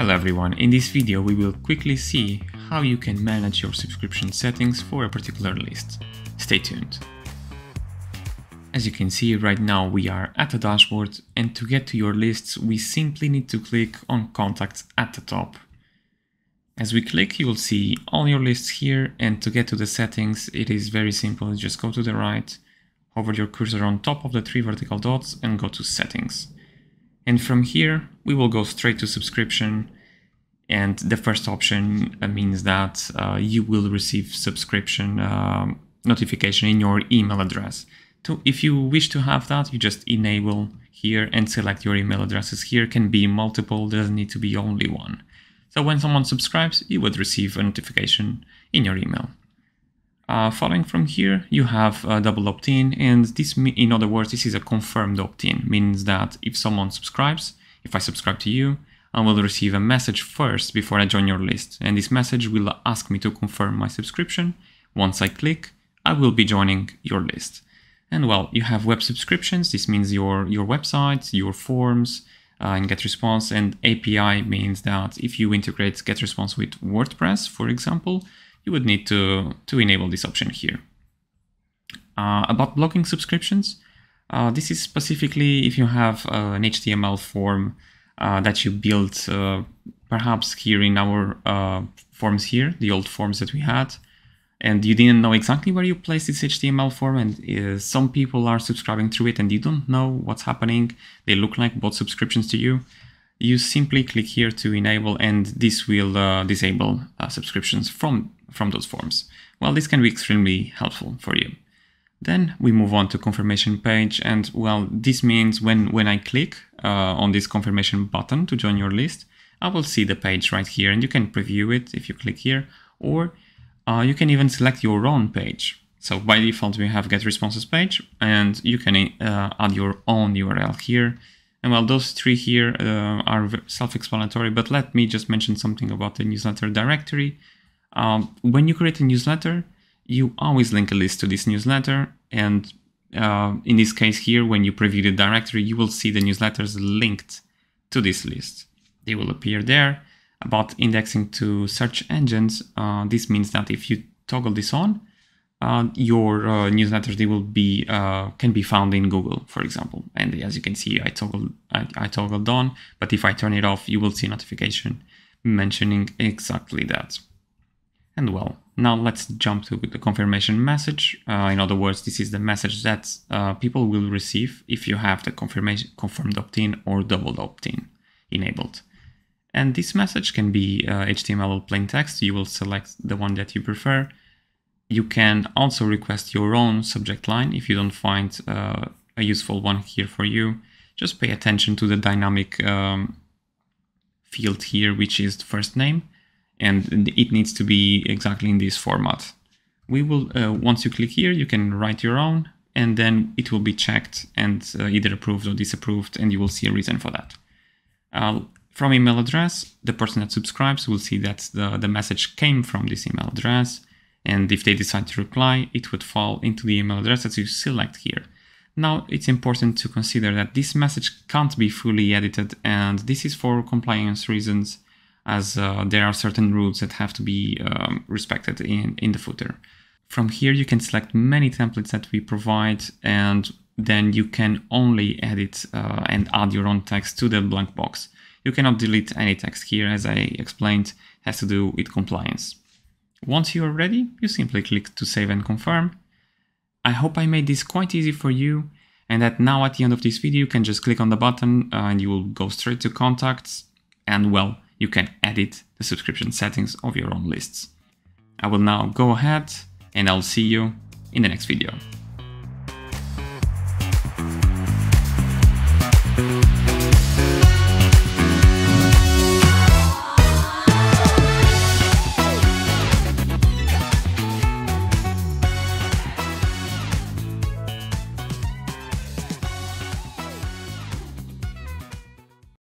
Hello everyone, in this video we will quickly see how you can manage your subscription settings for a particular list. Stay tuned. As you can see right now we are at the dashboard and to get to your lists we simply need to click on contacts at the top. As we click you will see all your lists here and to get to the settings it is very simple, just go to the right, hover your cursor on top of the three vertical dots and go to settings. And from here, we will go straight to subscription. And the first option uh, means that uh, you will receive subscription um, notification in your email address. To, if you wish to have that, you just enable here and select your email addresses here. Can be multiple, doesn't need to be only one. So when someone subscribes, you would receive a notification in your email. Uh, following from here, you have a double opt-in, and this, in other words, this is a confirmed opt-in, means that if someone subscribes, if I subscribe to you, I will receive a message first before I join your list, and this message will ask me to confirm my subscription. Once I click, I will be joining your list. And well, you have web subscriptions. This means your your website, your forms, uh, and GetResponse. And API means that if you integrate GetResponse with WordPress, for example, you would need to, to enable this option here. Uh, about blocking subscriptions, uh, this is specifically if you have uh, an HTML form uh, that you built uh, perhaps here in our uh, forms here, the old forms that we had, and you didn't know exactly where you placed this HTML form and some people are subscribing through it and you don't know what's happening. They look like bot subscriptions to you you simply click here to enable and this will uh, disable uh, subscriptions from, from those forms. Well, this can be extremely helpful for you. Then we move on to confirmation page and well, this means when, when I click uh, on this confirmation button to join your list, I will see the page right here and you can preview it if you click here or uh, you can even select your own page. So by default, we have GetResponse's page and you can uh, add your own URL here and well, those three here uh, are self-explanatory, but let me just mention something about the newsletter directory. Um, when you create a newsletter, you always link a list to this newsletter. And uh, in this case here, when you preview the directory, you will see the newsletters linked to this list. They will appear there. About indexing to search engines, uh, this means that if you toggle this on, uh, your uh, newsletters they will be uh, can be found in Google, for example. And as you can see, I toggle I, I toggled on, but if I turn it off, you will see notification mentioning exactly that. And well, now let's jump to the confirmation message. Uh, in other words, this is the message that uh, people will receive if you have the confirmation confirmed opt-in or double opt-in enabled. And this message can be HTML uh, or plain text. You will select the one that you prefer you can also request your own subject line if you don't find uh, a useful one here for you. Just pay attention to the dynamic um, field here, which is the first name, and it needs to be exactly in this format. We will, uh, once you click here, you can write your own, and then it will be checked and uh, either approved or disapproved, and you will see a reason for that. Uh, from email address, the person that subscribes will see that the, the message came from this email address and if they decide to reply, it would fall into the email address that you select here. Now, it's important to consider that this message can't be fully edited, and this is for compliance reasons, as uh, there are certain rules that have to be um, respected in, in the footer. From here, you can select many templates that we provide, and then you can only edit uh, and add your own text to the blank box. You cannot delete any text here, as I explained, has to do with compliance. Once you are ready, you simply click to save and confirm. I hope I made this quite easy for you and that now at the end of this video you can just click on the button uh, and you will go straight to contacts and well, you can edit the subscription settings of your own lists. I will now go ahead and I'll see you in the next video.